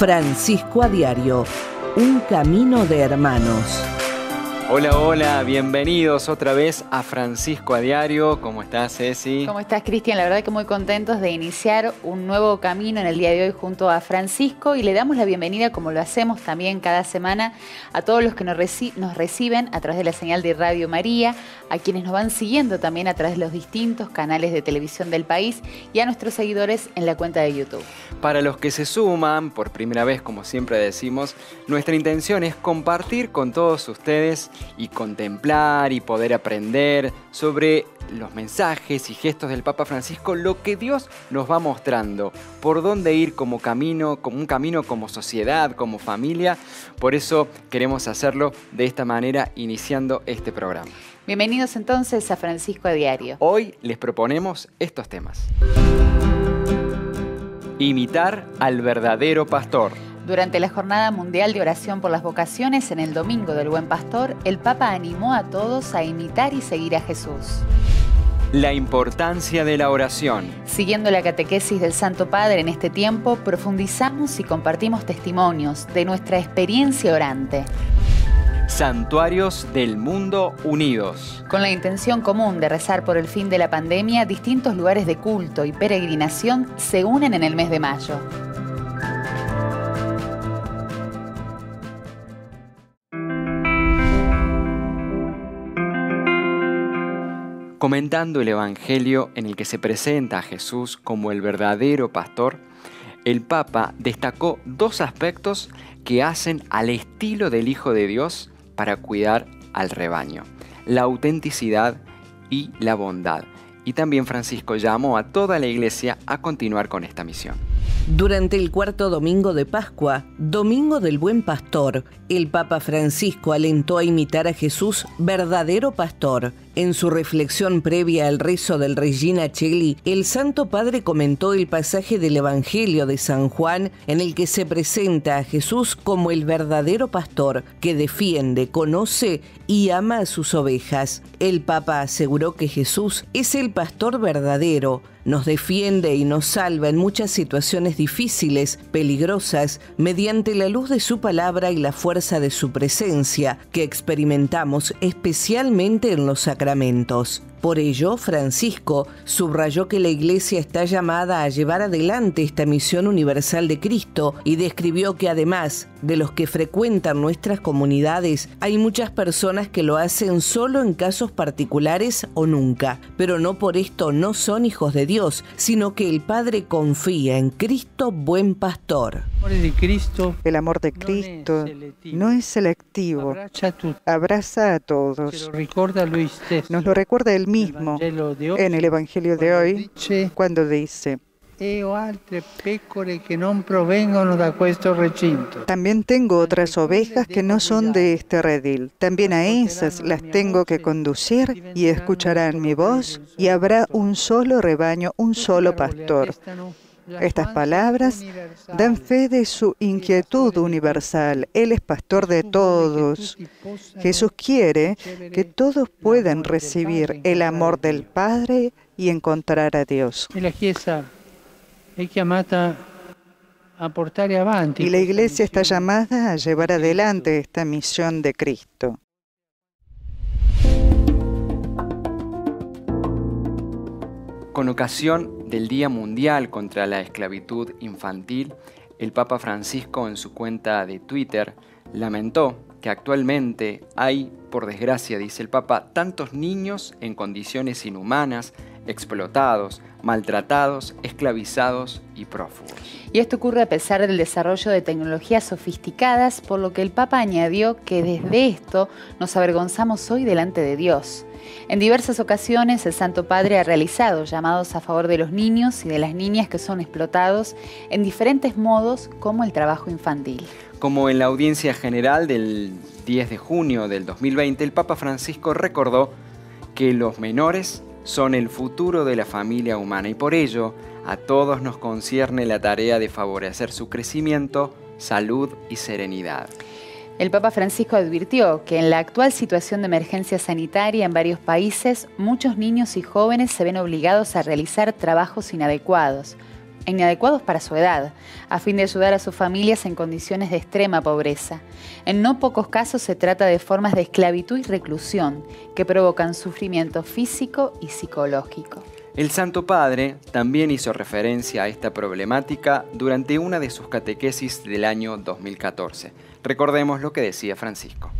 Francisco a Diario, un camino de hermanos. Hola, hola, bienvenidos otra vez a Francisco a Diario. ¿Cómo estás, Ceci? ¿Cómo estás, Cristian? La verdad que muy contentos de iniciar un nuevo camino en el día de hoy junto a Francisco y le damos la bienvenida, como lo hacemos también cada semana, a todos los que nos, nos reciben a través de la señal de Radio María, a quienes nos van siguiendo también a través de los distintos canales de televisión del país y a nuestros seguidores en la cuenta de YouTube. Para los que se suman, por primera vez, como siempre decimos, nuestra intención es compartir con todos ustedes y contemplar y poder aprender sobre los mensajes y gestos del Papa Francisco, lo que Dios nos va mostrando, por dónde ir como camino, como un camino como sociedad, como familia. Por eso queremos hacerlo de esta manera iniciando este programa. Bienvenidos entonces a Francisco a Diario. Hoy les proponemos estos temas. Imitar al verdadero pastor. Durante la Jornada Mundial de Oración por las Vocaciones en el Domingo del Buen Pastor, el Papa animó a todos a imitar y seguir a Jesús. La importancia de la oración. Siguiendo la catequesis del Santo Padre en este tiempo, profundizamos y compartimos testimonios de nuestra experiencia orante. Santuarios del Mundo Unidos. Con la intención común de rezar por el fin de la pandemia, distintos lugares de culto y peregrinación se unen en el mes de mayo. Comentando el Evangelio en el que se presenta a Jesús como el verdadero pastor, el Papa destacó dos aspectos que hacen al estilo del Hijo de Dios para cuidar al rebaño, la autenticidad y la bondad. Y también Francisco llamó a toda la iglesia a continuar con esta misión. Durante el cuarto domingo de Pascua, Domingo del Buen Pastor, el Papa Francisco alentó a imitar a Jesús, verdadero pastor. En su reflexión previa al rezo del Regina Cheli, el Santo Padre comentó el pasaje del Evangelio de San Juan en el que se presenta a Jesús como el verdadero pastor que defiende, conoce y ama a sus ovejas. El Papa aseguró que Jesús es el pastor verdadero, nos defiende y nos salva en muchas situaciones difíciles, peligrosas, mediante la luz de su palabra y la fuerza de su presencia, que experimentamos especialmente en los sacramentos sacramentos. Por ello, Francisco subrayó que la Iglesia está llamada a llevar adelante esta misión universal de Cristo y describió que además de los que frecuentan nuestras comunidades, hay muchas personas que lo hacen solo en casos particulares o nunca, pero no por esto no son hijos de Dios, sino que el Padre confía en Cristo buen pastor. El amor de Cristo no es selectivo, abraza a todos. Nos lo recuerda él mismo en el Evangelio de hoy cuando dice, también tengo otras ovejas que no son de este redil. También a esas las tengo que conducir y escucharán mi voz y habrá un solo rebaño, un solo pastor. Estas palabras dan fe de su inquietud universal. Él es pastor de todos. Jesús quiere que todos puedan recibir el amor del Padre y encontrar a Dios. Y la Iglesia está llamada a llevar adelante esta misión de Cristo. Con ocasión del Día Mundial contra la Esclavitud Infantil, el Papa Francisco en su cuenta de Twitter lamentó que actualmente hay, por desgracia, dice el Papa, tantos niños en condiciones inhumanas, explotados, maltratados, esclavizados y prófugos. Y esto ocurre a pesar del desarrollo de tecnologías sofisticadas, por lo que el Papa añadió que desde esto nos avergonzamos hoy delante de Dios. En diversas ocasiones el Santo Padre ha realizado llamados a favor de los niños y de las niñas que son explotados en diferentes modos como el trabajo infantil. Como en la audiencia general del 10 de junio del 2020, el Papa Francisco recordó que los menores son el futuro de la familia humana y por ello a todos nos concierne la tarea de favorecer su crecimiento, salud y serenidad. El Papa Francisco advirtió que en la actual situación de emergencia sanitaria en varios países, muchos niños y jóvenes se ven obligados a realizar trabajos inadecuados, inadecuados para su edad, a fin de ayudar a sus familias en condiciones de extrema pobreza. En no pocos casos se trata de formas de esclavitud y reclusión que provocan sufrimiento físico y psicológico. El Santo Padre también hizo referencia a esta problemática durante una de sus catequesis del año 2014. Recordemos lo que decía Francisco.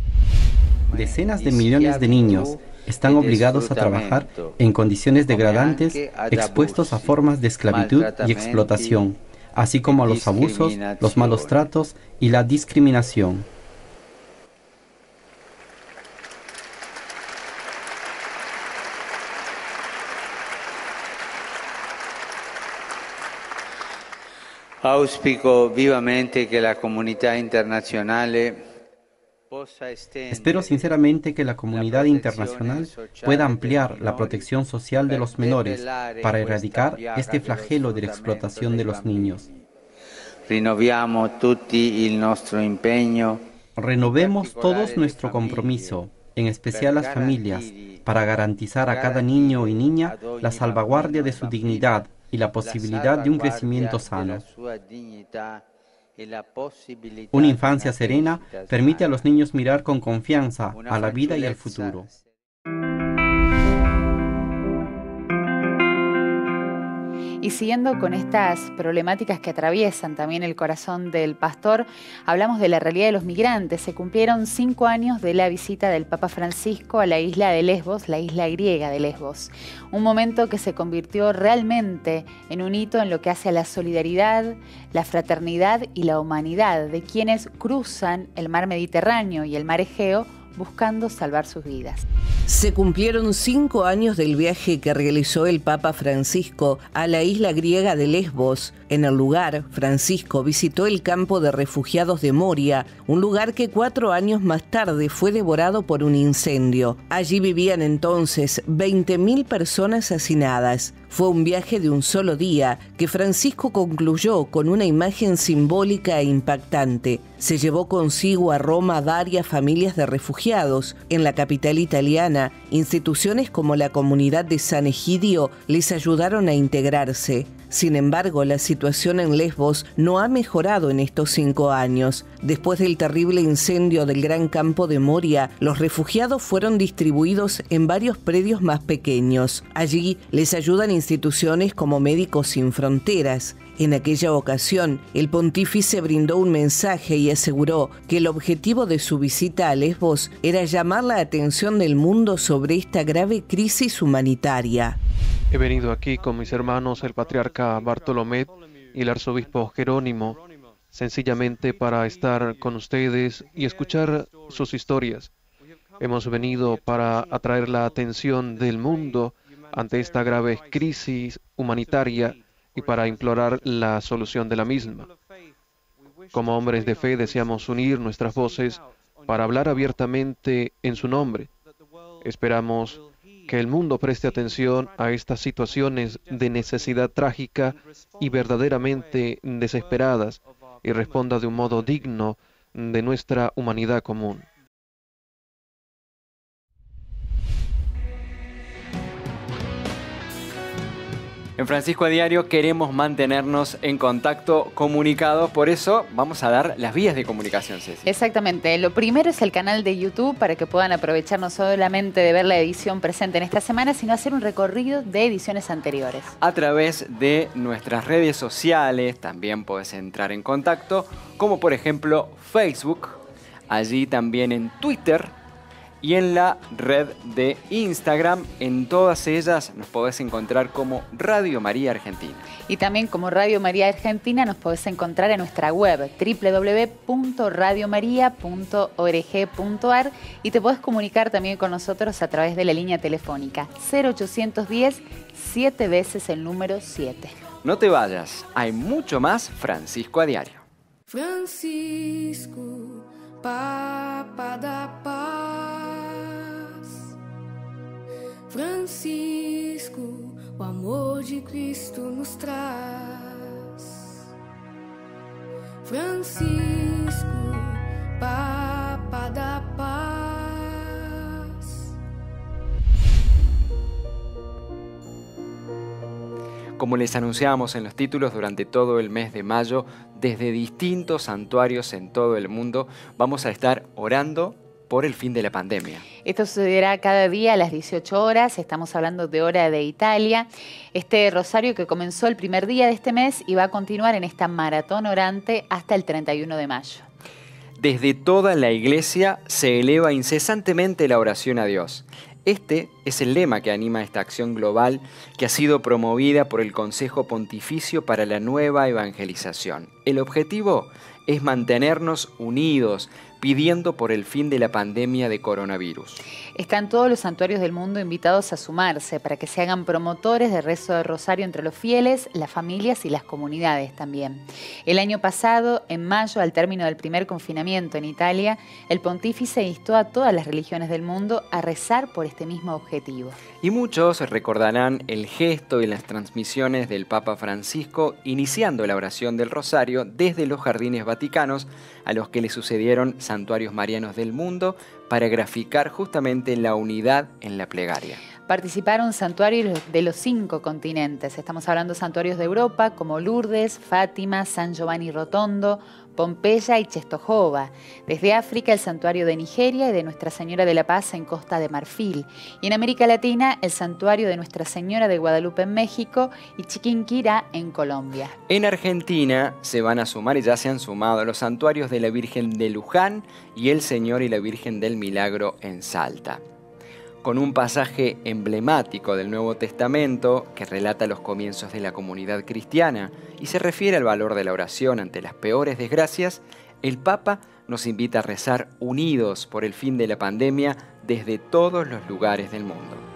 Decenas de millones de niños están obligados a trabajar en condiciones degradantes, expuestos a formas de esclavitud y explotación, así como a los abusos, los malos tratos y la discriminación. Auspico vivamente que la comunidad internacional Espero sinceramente que la comunidad internacional pueda ampliar la protección social de los menores para erradicar este flagelo de la explotación de los niños. Renovemos todos nuestro compromiso, en especial las familias, para garantizar a cada niño y niña la salvaguardia de su dignidad y la posibilidad de un crecimiento sano. Una infancia serena permite a los niños mirar con confianza a la vida y al futuro. Y siguiendo con estas problemáticas que atraviesan también el corazón del pastor, hablamos de la realidad de los migrantes. Se cumplieron cinco años de la visita del Papa Francisco a la isla de Lesbos, la isla griega de Lesbos. Un momento que se convirtió realmente en un hito en lo que hace a la solidaridad, la fraternidad y la humanidad de quienes cruzan el mar Mediterráneo y el mar Egeo buscando salvar sus vidas. Se cumplieron cinco años del viaje que realizó el Papa Francisco a la isla griega de Lesbos. En el lugar, Francisco visitó el campo de refugiados de Moria, un lugar que cuatro años más tarde fue devorado por un incendio. Allí vivían entonces 20.000 personas hacinadas. Fue un viaje de un solo día que Francisco concluyó con una imagen simbólica e impactante. Se llevó consigo a Roma varias familias de refugiados. En la capital italiana, instituciones como la comunidad de San Egidio les ayudaron a integrarse. Sin embargo, la situación en Lesbos no ha mejorado en estos cinco años. Después del terrible incendio del gran campo de Moria, los refugiados fueron distribuidos en varios predios más pequeños. Allí les ayudan instituciones como Médicos Sin Fronteras. En aquella ocasión, el pontífice brindó un mensaje y aseguró que el objetivo de su visita a Lesbos era llamar la atención del mundo sobre esta grave crisis humanitaria. He venido aquí con mis hermanos el patriarca Bartolomé y el arzobispo Jerónimo, sencillamente para estar con ustedes y escuchar sus historias. Hemos venido para atraer la atención del mundo ante esta grave crisis humanitaria y para implorar la solución de la misma. Como hombres de fe deseamos unir nuestras voces para hablar abiertamente en su nombre. Esperamos que el mundo preste atención a estas situaciones de necesidad trágica y verdaderamente desesperadas y responda de un modo digno de nuestra humanidad común. En Francisco a Diario queremos mantenernos en contacto, comunicados, por eso vamos a dar las vías de comunicación, Ceci. Exactamente. Lo primero es el canal de YouTube para que puedan aprovechar no solamente de ver la edición presente en esta semana, sino hacer un recorrido de ediciones anteriores. A través de nuestras redes sociales también puedes entrar en contacto, como por ejemplo Facebook, allí también en Twitter y en la red de Instagram. En todas ellas nos podés encontrar como Radio María Argentina. Y también como Radio María Argentina nos podés encontrar en nuestra web www.radiomaria.org.ar y te podés comunicar también con nosotros a través de la línea telefónica 0810 7 veces el número 7. No te vayas, hay mucho más Francisco a diario. Francisco, Papa da Francisco, o amor de Cristo nos traz. Francisco, Papa da Paz. Como les anunciábamos en los títulos, durante todo el mes de mayo, desde distintos santuarios en todo el mundo, vamos a estar orando por el fin de la pandemia. Esto sucederá cada día a las 18 horas, estamos hablando de hora de Italia. Este rosario que comenzó el primer día de este mes y va a continuar en esta maratón orante hasta el 31 de mayo. Desde toda la iglesia se eleva incesantemente la oración a Dios. Este es el lema que anima esta acción global que ha sido promovida por el Consejo Pontificio para la Nueva Evangelización. El objetivo es mantenernos unidos, pidiendo por el fin de la pandemia de coronavirus. Están todos los santuarios del mundo invitados a sumarse para que se hagan promotores de rezo de rosario entre los fieles, las familias y las comunidades también. El año pasado, en mayo, al término del primer confinamiento en Italia, el pontífice instó a todas las religiones del mundo a rezar por este mismo objetivo. Y muchos recordarán el gesto y las transmisiones del Papa Francisco iniciando la oración del rosario desde los jardines vaticanos a los que le sucedieron santuarios marianos del mundo para graficar justamente la unidad en la plegaria. Participaron santuarios de los cinco continentes. Estamos hablando de santuarios de Europa como Lourdes, Fátima, San Giovanni Rotondo, Pompeya y Czestochowa. Desde África, el santuario de Nigeria y de Nuestra Señora de la Paz en Costa de Marfil. Y en América Latina, el santuario de Nuestra Señora de Guadalupe en México y Chiquinquirá en Colombia. En Argentina se van a sumar y ya se han sumado los santuarios de la Virgen de Luján y el Señor y la Virgen del Milagro en Salta con un pasaje emblemático del Nuevo Testamento que relata los comienzos de la comunidad cristiana y se refiere al valor de la oración ante las peores desgracias, el Papa nos invita a rezar unidos por el fin de la pandemia desde todos los lugares del mundo.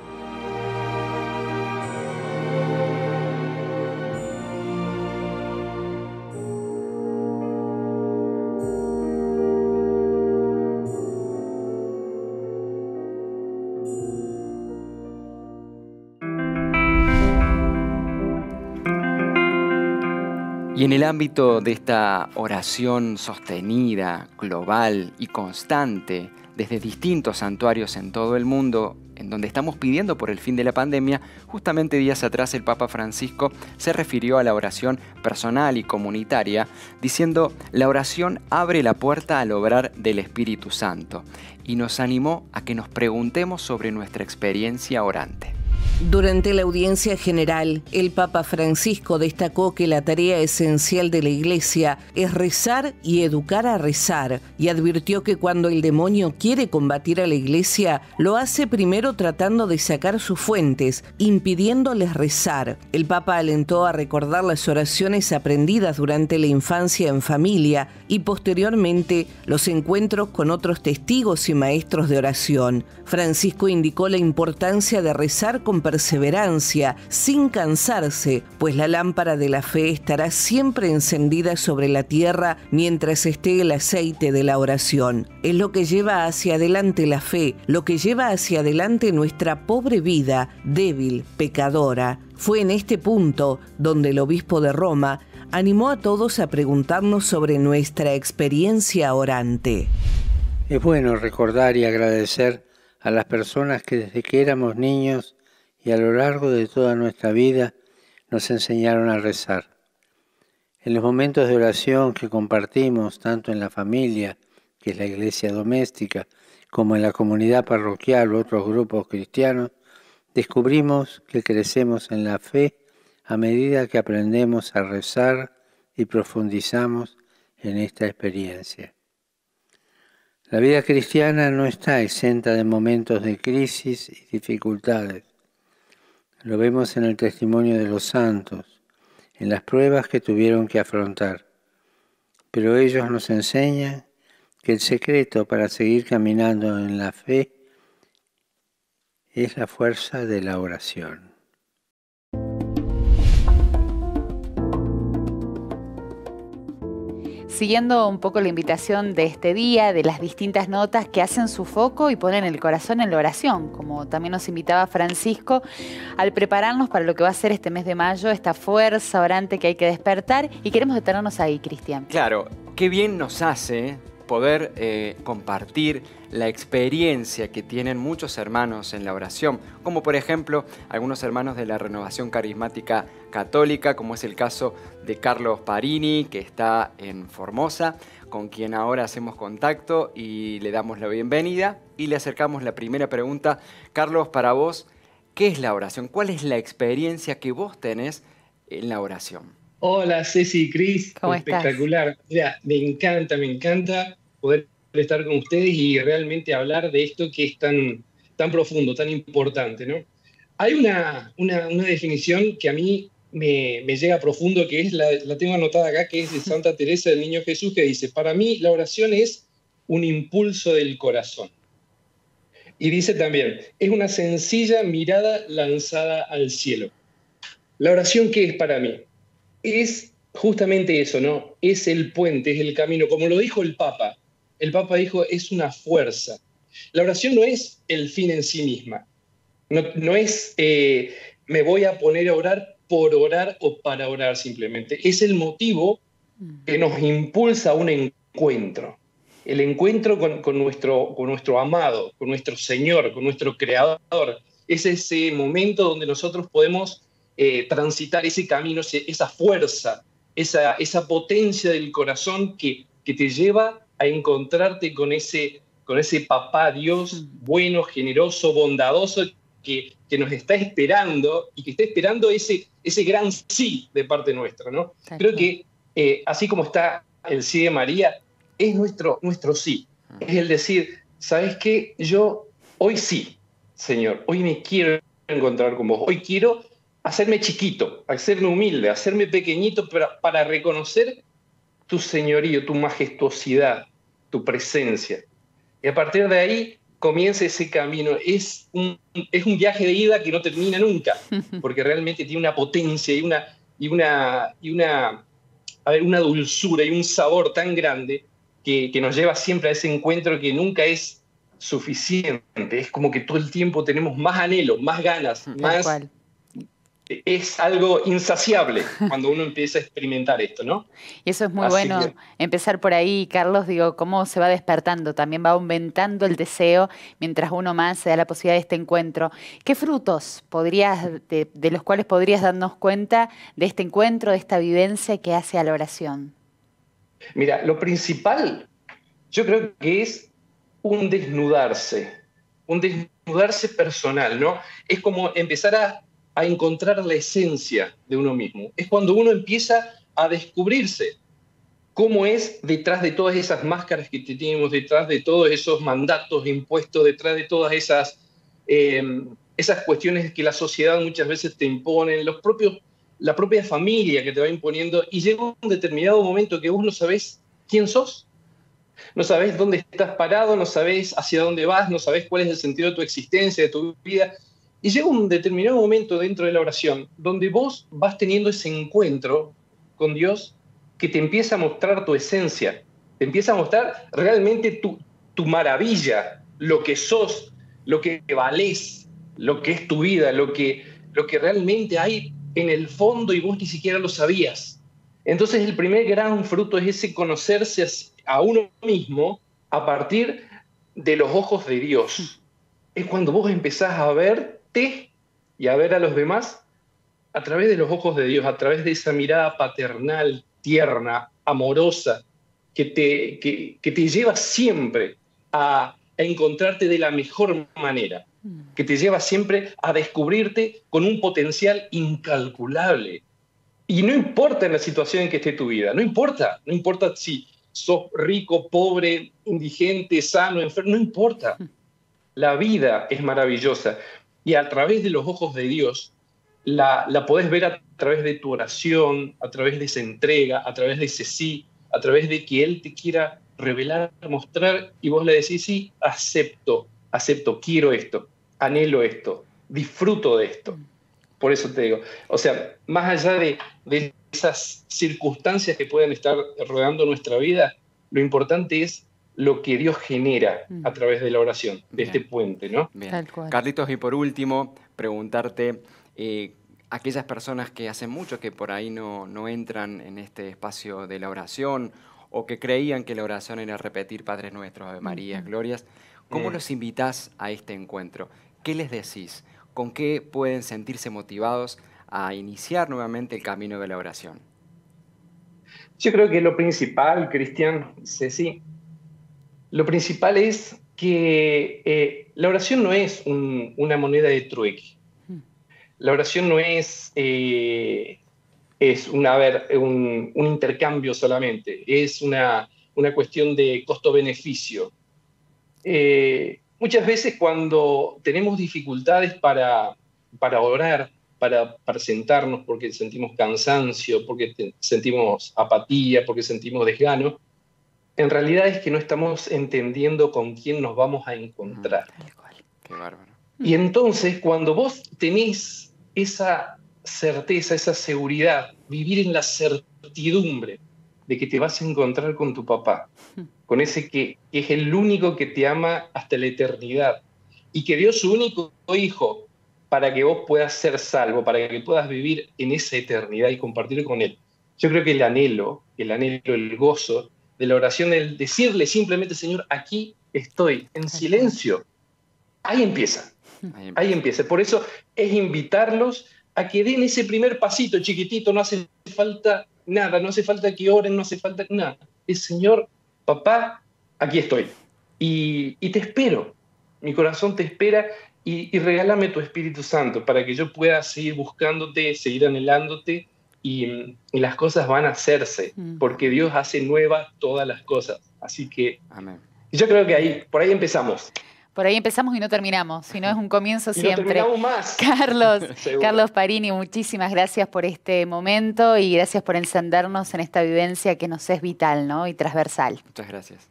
En el ámbito de esta oración sostenida, global y constante, desde distintos santuarios en todo el mundo, en donde estamos pidiendo por el fin de la pandemia, justamente días atrás el Papa Francisco se refirió a la oración personal y comunitaria, diciendo, la oración abre la puerta al obrar del Espíritu Santo, y nos animó a que nos preguntemos sobre nuestra experiencia orante. Durante la audiencia general, el Papa Francisco destacó que la tarea esencial de la Iglesia es rezar y educar a rezar, y advirtió que cuando el demonio quiere combatir a la Iglesia, lo hace primero tratando de sacar sus fuentes, impidiéndoles rezar. El Papa alentó a recordar las oraciones aprendidas durante la infancia en familia y posteriormente los encuentros con otros testigos y maestros de oración. Francisco indicó la importancia de rezar con perseverancia, sin cansarse, pues la lámpara de la fe estará siempre encendida sobre la tierra mientras esté el aceite de la oración. Es lo que lleva hacia adelante la fe, lo que lleva hacia adelante nuestra pobre vida, débil, pecadora. Fue en este punto donde el obispo de Roma animó a todos a preguntarnos sobre nuestra experiencia orante. Es bueno recordar y agradecer a las personas que desde que éramos niños y a lo largo de toda nuestra vida nos enseñaron a rezar. En los momentos de oración que compartimos tanto en la familia, que es la iglesia doméstica, como en la comunidad parroquial u otros grupos cristianos, descubrimos que crecemos en la fe a medida que aprendemos a rezar y profundizamos en esta experiencia. La vida cristiana no está exenta de momentos de crisis y dificultades. Lo vemos en el testimonio de los santos, en las pruebas que tuvieron que afrontar. Pero ellos nos enseñan que el secreto para seguir caminando en la fe es la fuerza de la oración. Siguiendo un poco la invitación de este día, de las distintas notas que hacen su foco y ponen el corazón en la oración, como también nos invitaba Francisco, al prepararnos para lo que va a ser este mes de mayo, esta fuerza orante que hay que despertar y queremos detenernos ahí, Cristian. Claro, qué bien nos hace poder eh, compartir la experiencia que tienen muchos hermanos en la oración, como por ejemplo algunos hermanos de la Renovación Carismática Católica, como es el caso de Carlos Parini, que está en Formosa, con quien ahora hacemos contacto y le damos la bienvenida y le acercamos la primera pregunta. Carlos, para vos, ¿qué es la oración? ¿Cuál es la experiencia que vos tenés en la oración? Hola Ceci y Cris, espectacular. me encanta, me encanta poder estar con ustedes y realmente hablar de esto que es tan, tan profundo, tan importante. ¿no? Hay una, una, definición que a mí me, me, llega profundo, que es la, la tengo anotada acá, que es de Santa Teresa del Niño Jesús, que dice, para mí la oración es un impulso del corazón. Y dice también, es una sencilla mirada lanzada al cielo. La oración, ¿qué es para mí? Es justamente eso, ¿no? Es el puente, es el camino. Como lo dijo el Papa, el Papa dijo, es una fuerza. La oración no es el fin en sí misma. No, es eh, me voy a poner a orar por orar o para orar simplemente. Es el motivo que nos impulsa a un encuentro. El encuentro con, nuestro, con nuestro amado, con nuestro Señor, con nuestro Creador. Es ese momento donde nosotros podemos eh, transitar ese camino, esa fuerza, esa, esa potencia del corazón que, que te lleva a encontrarte con ese, con ese papá Dios bueno, generoso, bondadoso, que, que, nos está esperando y que está esperando ese, ese gran sí de parte nuestra. ¿no? Creo que eh, así como está el sí de María, es nuestro, nuestro sí. Es el decir, ¿sabes qué? Yo hoy sí, Señor, hoy me quiero encontrar con vos, hoy quiero hacerme chiquito, hacerme humilde, hacerme pequeñito para, para reconocer tu señorío, tu majestuosidad, tu presencia. Y a partir de ahí comienza ese camino. Es un, es un viaje de ida que no termina nunca, porque realmente tiene una potencia y una, y una, y una, a ver, una dulzura y un sabor tan grande que, que nos lleva siempre a ese encuentro que nunca es suficiente. Es como que todo el tiempo tenemos más anhelo, más ganas, más, es algo insaciable cuando uno empieza a experimentar esto, ¿no? Y eso es muy bueno, empezar por ahí, Carlos, digo, cómo se va despertando, también va aumentando el deseo mientras uno más se da la posibilidad de este encuentro. ¿Qué frutos podrías, de, los cuales podrías darnos cuenta de este encuentro, de esta vivencia que hace a la oración? Mira, lo principal yo creo que es un desnudarse, un desnudarse personal, ¿no? Es como empezar a a encontrar la esencia de uno mismo. Es cuando uno empieza a descubrirse cómo es detrás de todas esas máscaras que tenemos, detrás de todos esos mandatos impuestos, detrás de todas esas, em, esas cuestiones que la sociedad muchas veces te impone, los propios, la propia familia que te va imponiendo, y llega un determinado momento que vos no sabés quién sos, no sabés dónde estás parado, no sabés hacia dónde vas, no sabés cuál es el sentido de tu existencia, de tu vida, y llega un determinado momento dentro de la oración donde vos vas teniendo ese encuentro con Dios que te empieza a mostrar tu esencia, te empieza a mostrar realmente tu, tu maravilla, lo que sos, lo que valés, lo que es tu vida, lo que, lo que realmente hay en el fondo y vos ni siquiera lo sabías. Entonces el primer gran fruto es ese conocerse a uno mismo a partir de los ojos de Dios. Es cuando vos empezás a ver y a ver a los demás a través de los ojos de Dios, a través de esa mirada paternal, tierna, amorosa, que te, que, te lleva siempre a, encontrarte de la mejor manera, que te lleva siempre a descubrirte con un potencial incalculable. Y no importa en la situación en que esté tu vida, no importa, no importa si sos rico, pobre, indigente, sano, enfermo, no importa. La vida es maravillosa y a través de los ojos de Dios la, la podés ver a través de tu oración, a través de esa entrega, a través de ese sí, a través de que Él te quiera revelar, mostrar y vos le decís, sí, acepto, acepto, quiero esto, anhelo esto, disfruto de esto. Por eso te digo, o sea, más allá de, de esas circunstancias que pueden estar rodeando nuestra vida, lo importante es lo que Dios genera a través de la oración, de este puente, ¿no? Carlitos, y por último, preguntarte, eh, aquellas personas que hacen mucho que por ahí no, no entran en este espacio de la oración o que creían que la oración era repetir Padres Nuestros, Ave María, Glorias, ¿Cómo Mm. los invitas a este encuentro? ¿Qué les decís? ¿Con qué pueden sentirse motivados a iniciar nuevamente el camino de la oración? Yo creo que lo principal, Cristian, Ceci, lo principal es que eh, la oración no es un- una moneda de trueque. La oración no es, eh, es una, a ver, un, un intercambio solamente, es una, una cuestión de costo-beneficio. Eh, muchas veces cuando tenemos dificultades para, para orar, para, para sentarnos porque sentimos cansancio, porque sentimos apatía, porque sentimos desgano, en realidad es que no estamos entendiendo con quién nos vamos a encontrar. Tal cual. Qué bárbaro. Y entonces, cuando vos tenés esa certeza, esa seguridad, vivir en la certidumbre de que te vas a encontrar con tu papá, con ese que, que es el único que te ama hasta la eternidad y que dio su único hijo para que vos puedas ser salvo, para que puedas vivir en esa eternidad y compartir con él. Yo creo que el anhelo, el anhelo, el gozo de la oración, el decirle simplemente, Señor, aquí estoy, en silencio, ahí empieza. Ahí empieza. Por eso es invitarlos a que den ese primer pasito chiquitito, no hace falta nada, no hace falta que oren, no hace falta nada. Es Señor, papá, aquí estoy. Y, y te espero. Mi corazón te espera y, y regálame tu Espíritu Santo para que yo pueda seguir buscándote, seguir anhelándote y, y las cosas van a hacerse, Mm. porque Dios hace nuevas todas las cosas. Así que Amén. yo creo que ahí, por ahí empezamos. Por ahí empezamos y no terminamos, sino es un comienzo Y no siempre. terminamos más. Carlos. Carlos Parini, muchísimas gracias por este momento y gracias por encendernos en esta vivencia que nos es vital ¿no? y transversal. Muchas gracias.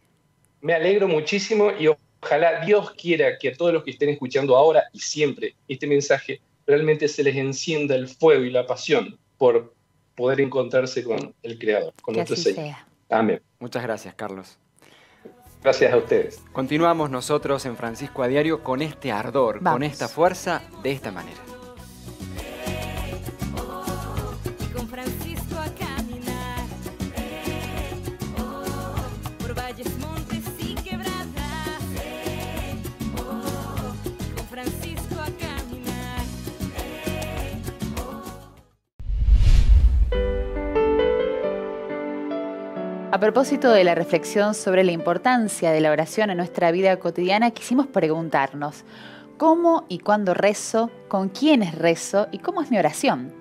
Me alegro muchísimo y ojalá Dios quiera que a todos los que estén escuchando ahora y siempre este mensaje realmente se les encienda el fuego y la pasión por poder encontrarse con el Creador, con Que nuestro así Señor. sea. Amén. Muchas gracias, Carlos. Gracias a ustedes. Continuamos nosotros en Francisco a Diario con este ardor, con esta fuerza, de esta manera. A propósito de la reflexión sobre la importancia de la oración en nuestra vida cotidiana, quisimos preguntarnos, ¿cómo y cuándo rezo? ¿Con quiénes rezo? ¿Y cómo es mi oración?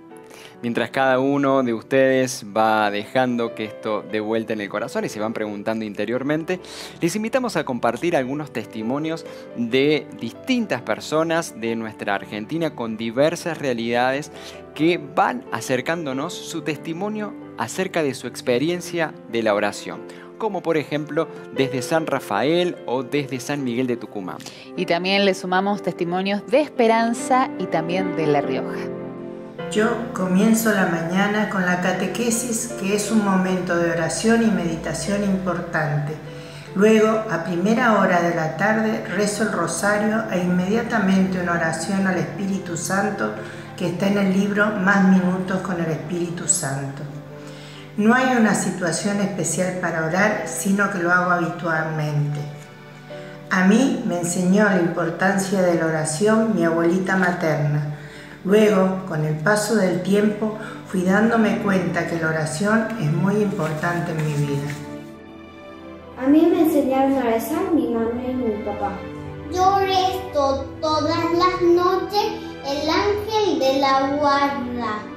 Mientras cada uno de ustedes va dejando que esto dé vuelta en el corazón y se van preguntando interiormente, les invitamos a compartir algunos testimonios de distintas personas de nuestra Argentina con diversas realidades que van acercándonos su testimonio acerca de su experiencia de la oración, como por ejemplo desde San Rafael o desde San Miguel de Tucumán. Y también le sumamos testimonios de esperanza y también de La Rioja. Yo comienzo la mañana con la catequesis, que es un momento de oración y meditación importante. Luego, a primera hora de la tarde, rezo el rosario e inmediatamente una oración al Espíritu Santo que está en el libro Más minutos con el Espíritu Santo. No hay una situación especial para orar, sino que lo hago habitualmente. A mí me enseñó la importancia de la oración mi abuelita materna. Luego, con el paso del tiempo, fui dándome cuenta que la oración es muy importante en mi vida. A mí me enseñaron a rezar mi mamá y mi papá. Yo rezo todas las noches el ángel de la guarda.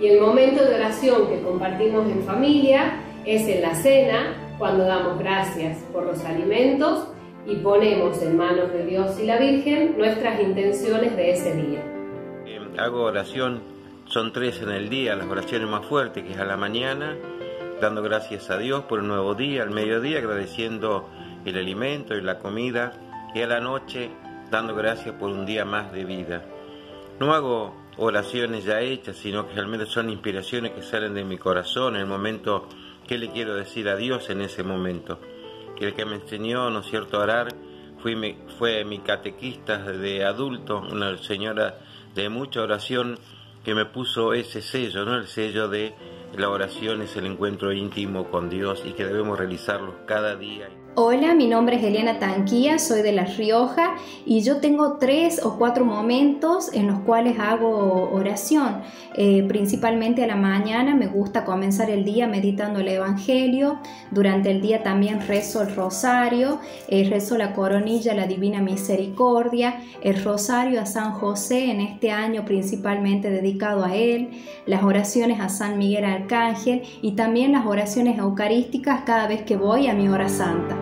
Y el momento de oración que compartimos en familia es en la cena, cuando damos gracias por los alimentos y ponemos en manos de Dios y la Virgen nuestras intenciones de ese día. Eh, hago oración, son tres en el día, las oraciones más fuertes, que es a la mañana, dando gracias a Dios por un nuevo día, al mediodía agradeciendo el alimento y la comida, y a la noche dando gracias por un día más de vida. No hago oraciones ya hechas, sino que realmente son inspiraciones que salen de mi corazón, en el momento que le quiero decir a Dios en ese momento. Que el que me enseñó, ¿no es cierto?, orar fue mi, fue mi catequista de adulto, una señora de mucha oración que me puso ese sello, ¿no? El sello de la oración es el encuentro íntimo con Dios y que debemos realizarlo cada día. Hola, mi nombre es Eliana Tanquía, soy de La Rioja y yo tengo tres o cuatro momentos en los cuales hago oración. Eh, principalmente a la mañana me gusta comenzar el día meditando el Evangelio. Durante el día también rezo el rosario, eh, rezo la coronilla, la Divina Misericordia, el rosario a San José en este año principalmente dedicado a él, las oraciones a San Miguel Arcángel y también las oraciones eucarísticas cada vez que voy a mi hora santa.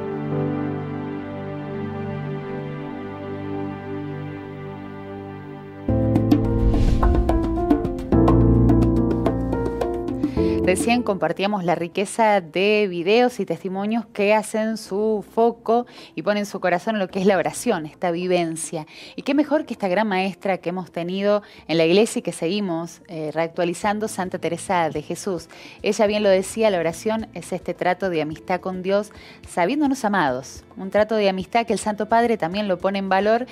Recién compartíamos la riqueza de videos y testimonios que hacen su foco y ponen su corazón en lo que es la oración, esta vivencia. Y qué mejor que esta gran maestra que hemos tenido en la iglesia y que seguimos eh, reactualizando, Santa Teresa de Jesús. Ella bien lo decía, la oración es este trato de amistad con Dios, sabiéndonos amados. Un trato de amistad que el Santo Padre también lo pone en valor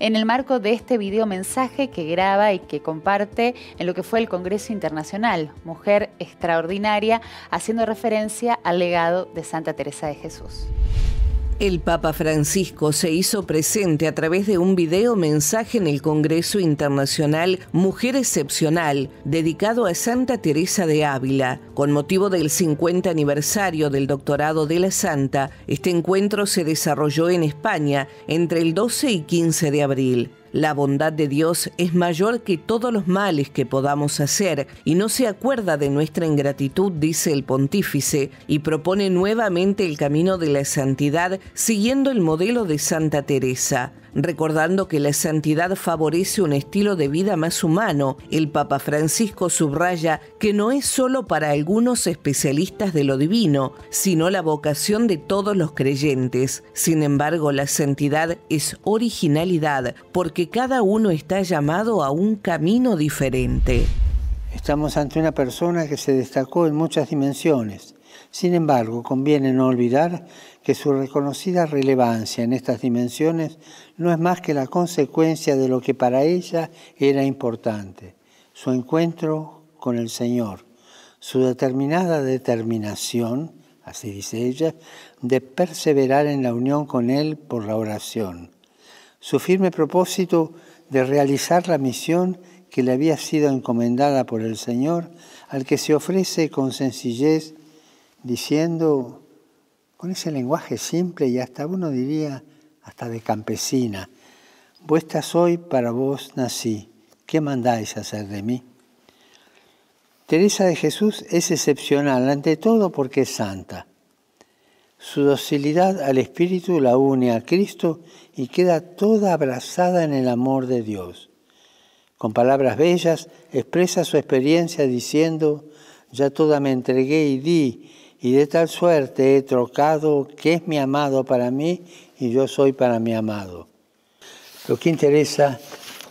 en el marco de este video mensaje que graba y que comparte en lo que fue el Congreso Internacional, Mujer Extraordinaria haciendo referencia al legado de Santa Teresa de Jesús. El Papa Francisco se hizo presente a través de un video mensaje en el Congreso Internacional Mujer Excepcional, dedicado a Santa Teresa de Ávila. Con motivo del 50 aniversario del doctorado de la Santa, este encuentro se desarrolló en España entre el 12 y 15 de abril. La bondad de Dios es mayor que todos los males que podamos hacer y no se acuerda de nuestra ingratitud, dice el pontífice, y propone nuevamente el camino de la santidad siguiendo el modelo de Santa Teresa. Recordando que la santidad favorece un estilo de vida más humano, el Papa Francisco subraya que no es solo para algunos especialistas de lo divino, sino la vocación de todos los creyentes. Sin embargo, la santidad es originalidad, porque cada uno está llamado a un camino diferente. Estamos ante una persona que se destacó en muchas dimensiones. Sin embargo, conviene no olvidar que su reconocida relevancia en estas dimensiones no es más que la consecuencia de lo que para ella era importante, su encuentro con el Señor, su determinada determinación, así dice ella, de perseverar en la unión con Él por la oración, su firme propósito de realizar la misión que le había sido encomendada por el Señor, al que se ofrece con sencillez, diciendo, con ese lenguaje simple y hasta uno diría, hasta de campesina, vuestra soy, para vos nací, ¿qué mandáis hacer de mí? Teresa de Jesús es excepcional, ante todo porque es santa. Su docilidad al Espíritu la une a Cristo y queda toda abrazada en el amor de Dios. Con palabras bellas expresa su experiencia diciendo, ya toda me entregué y di, y de tal suerte he trocado que es mi amado para mí y yo soy para mi amado. Lo que interesa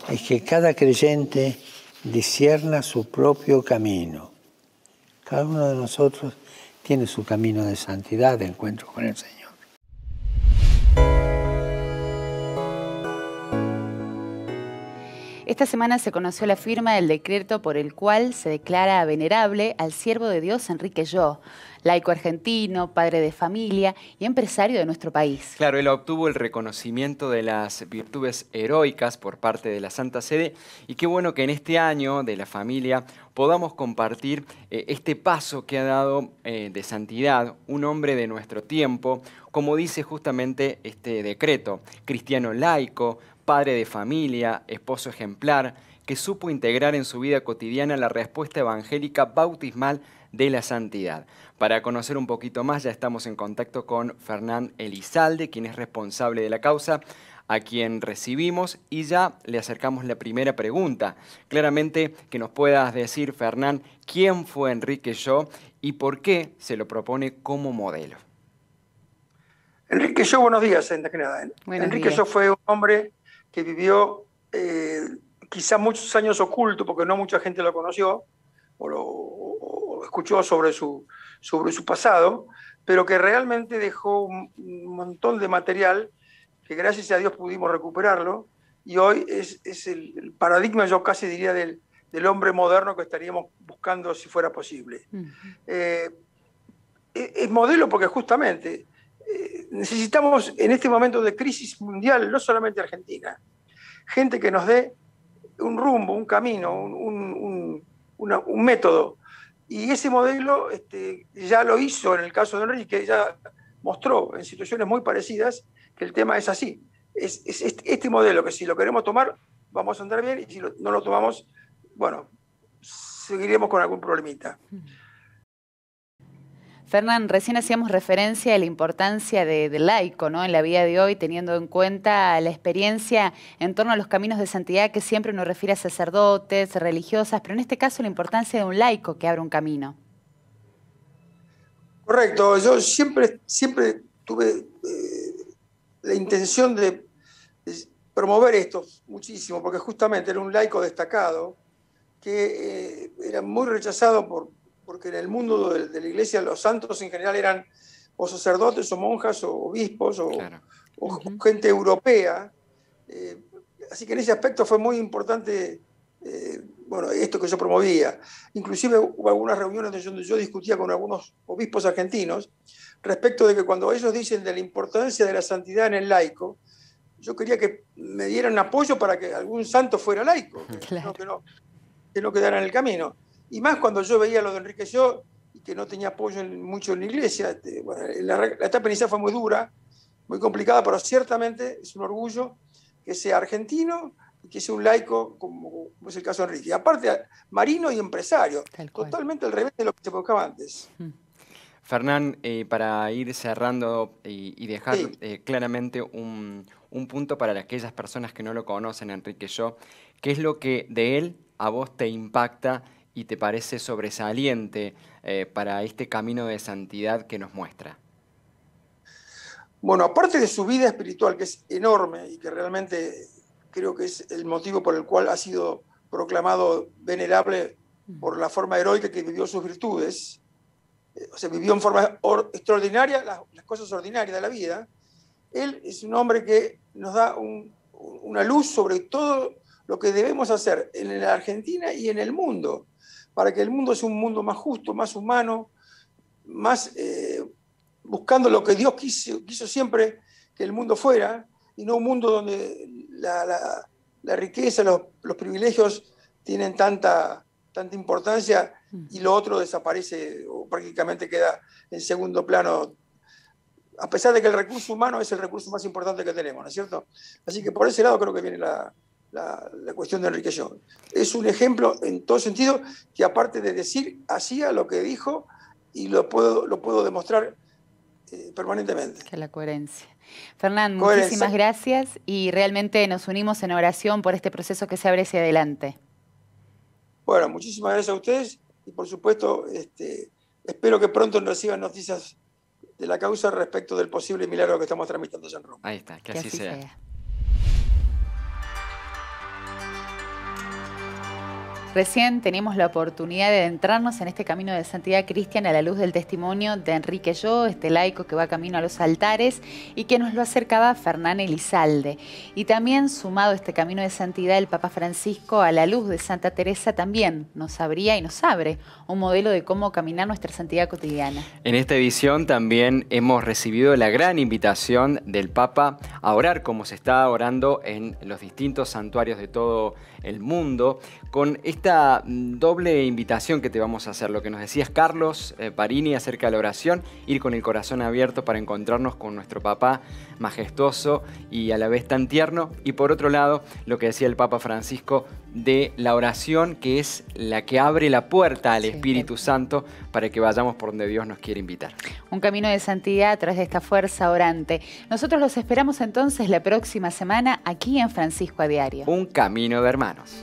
es que cada creyente disierna su propio camino. Cada uno de nosotros tiene su camino de santidad, de encuentro con el Señor. Esta semana se conoció la firma del decreto por el cual se declara venerable al siervo de Dios Enrique Yo, laico argentino, padre de familia y empresario de nuestro país. Claro, él obtuvo el reconocimiento de las virtudes heroicas por parte de la Santa Sede y qué bueno que en este año de la familia podamos compartir eh, este paso que ha dado eh, de santidad un hombre de nuestro tiempo, como dice justamente este decreto, cristiano laico, padre de familia, esposo ejemplar, que supo integrar en su vida cotidiana la respuesta evangélica bautismal de la santidad. Para conocer un poquito más ya estamos en contacto con Fernán Elizalde, quien es responsable de la causa, a quien recibimos y ya le acercamos la primera pregunta. Claramente que nos puedas decir, Fernán, quién fue Enrique Yo y por qué se lo propone como modelo. Enrique Yo, buenos días, en que nada. Enrique Yo fue un hombre que vivió eh, quizá muchos años oculto, porque no mucha gente lo conoció o lo escuchó sobre su, sobre su pasado, pero que realmente dejó un, montón de material que gracias a Dios pudimos recuperarlo y hoy es, el, paradigma, yo casi diría, del, hombre moderno que estaríamos buscando si fuera posible. Eh, es modelo porque justamente eh, necesitamos en este momento de crisis mundial, no solamente Argentina, gente que nos dé un rumbo, un camino, un, método. Y ese modelo este, ya lo hizo en el caso de Enrique, ya mostró en situaciones muy parecidas que el tema es así. Es, este, modelo que si lo queremos tomar, vamos a andar bien y si no lo tomamos, bueno, seguiremos con algún problemita. Fernán, recién hacíamos referencia a la importancia del laico ¿no? en la vida de hoy, teniendo en cuenta la experiencia en torno a los caminos de santidad que siempre nos refiere a sacerdotes, religiosas, pero en este caso la importancia de un laico que abre un camino. Correcto, yo siempre, siempre tuve eh, la intención de, promover esto muchísimo, porque justamente era un laico destacado que eh, era muy rechazado por, porque en el mundo de, la iglesia los santos en general eran o sacerdotes o monjas o obispos o, gente europea. Eh, así que en ese aspecto fue muy importante eh, bueno, esto que yo promovía. Inclusive hubo algunas reuniones donde yo discutía con algunos obispos argentinos respecto de que cuando ellos dicen de la importancia de la santidad en el laico, yo quería que me dieran apoyo para que algún santo fuera laico, que, no, que no quedara en el camino. Y más cuando yo veía lo de Enrique Yo, y que no tenía apoyo mucho en la iglesia. Este, la, etapa inicial fue muy dura, muy complicada, pero ciertamente es un orgullo que sea argentino y que sea un laico, como, es el caso de Enrique. Y aparte, marino y empresario, totalmente al revés de lo que se buscaba antes. Mm. Fernán, eh, para ir cerrando y, dejar eh, claramente un, un, punto para aquellas personas que no lo conocen, Enrique Yo, ¿qué es lo que de él a vos te impacta y te parece sobresaliente eh, para este camino de santidad que nos muestra? Bueno, aparte de su vida espiritual, que es enorme y que realmente creo que es el motivo por el cual ha sido proclamado venerable por la forma heroica que vivió sus virtudes, eh, o sea, vivió en forma extraordinaria las, cosas ordinarias de la vida, él es un hombre que nos da una luz sobre todo lo que debemos hacer en la Argentina y en el mundo para que el mundo sea un mundo más justo, más humano, más eh, buscando lo que Dios quiso, quiso, siempre que el mundo fuera, y no un mundo donde la, riqueza, los, privilegios tienen tanta, tanta importancia y lo otro desaparece o prácticamente queda en segundo plano, a pesar de que el recurso humano es el recurso más importante que tenemos, ¿no es cierto? Así que por ese lado creo que viene la, la, cuestión de Enrique John. Es un ejemplo en todo sentido que aparte de decir, hacía lo que dijo y lo puedo, lo puedo demostrar eh, permanentemente. Que la coherencia. Fernán, muchísimas gracias y realmente nos unimos en oración por este proceso que se abre hacia adelante. Bueno, muchísimas gracias a ustedes y por supuesto este, espero que pronto reciban noticias de la causa respecto del posible milagro que estamos tramitando en Roma. Ahí está, que, así, sea. Recién teníamos la oportunidad de adentrarnos en este camino de santidad cristiana a la luz del testimonio de Enrique Yo, este laico que va camino a los altares y que nos lo acercaba Fernán Elizalde. Y también sumado a este camino de santidad, el Papa Francisco a la luz de Santa Teresa también nos abría y nos abre un modelo de cómo caminar nuestra santidad cotidiana. En esta edición también hemos recibido la gran invitación del Papa a orar como se está orando en los distintos santuarios de todo el mundo con esta doble invitación que te vamos a hacer, lo que nos decías Carlos eh, Parini acerca de la oración, ir con el corazón abierto para encontrarnos con nuestro papá majestuoso y a la vez tan tierno, y por otro lado, lo que decía el Papa Francisco de la oración, que es la que abre la puerta al Espíritu Santo para que vayamos por donde Dios nos quiere invitar. Un camino de santidad a través de esta fuerza orante. Nosotros los esperamos entonces la próxima semana aquí en Francisco a Diario. Un camino de hermanos.